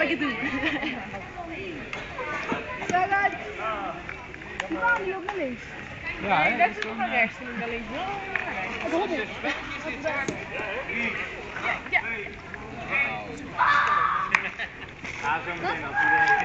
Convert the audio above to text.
ik het niet. dat... Ah. Die gaan die ook naar links. Ja, hè? Dat is van rechts en naar links. Het Ja. Ah. Ja, zo meteen als iedereen